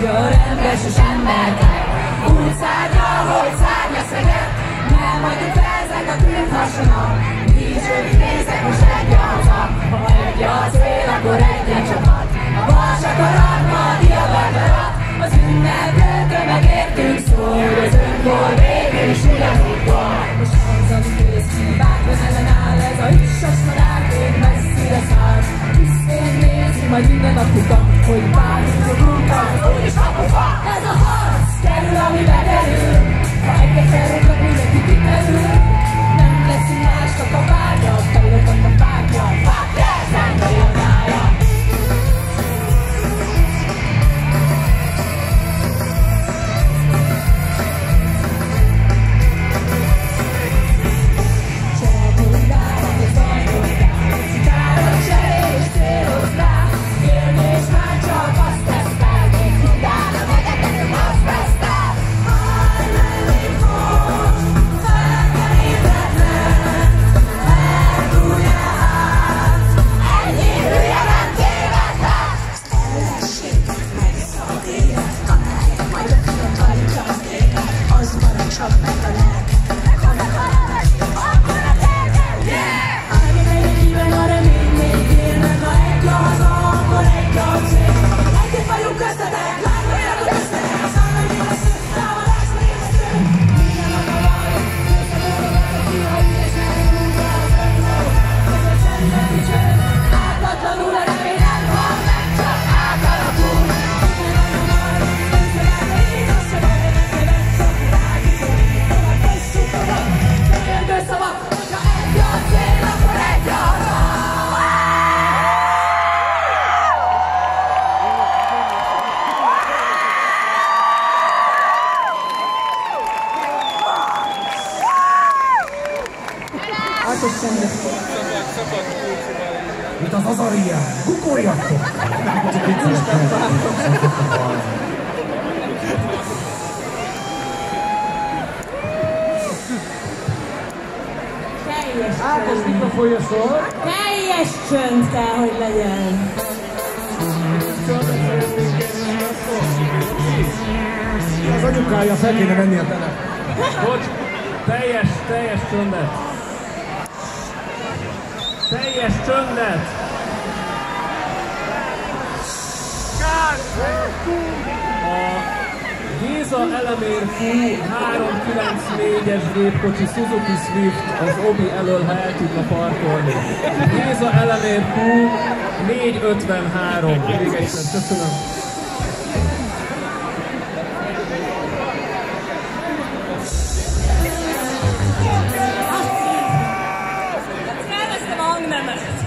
Magyar ember sosem mertek Utcádra, hogy szárnya szeget Nem vagyunk ezek a tűnt hasonok Díszsők nézek, most egy arca. Ha egy a cél, akkor egy a csapat. A vas akarat, ma Mint az Azaria. Kukorjatok! Csak viccelek. Teljes Ákos csönd. mikrofonja szól. Teljes csönd kell, hogy legyen. Az anyukája fel kéne venni a tele. Bocs, teljes, teljes csöndet. Teljes csöndet. A Géza Elemér Q 394-es gépkocsi Suzuki Swift az Obi elől, ha el tudna parkolni. Géza Elemér Q 453. Még egyszer, köszönöm. la marca.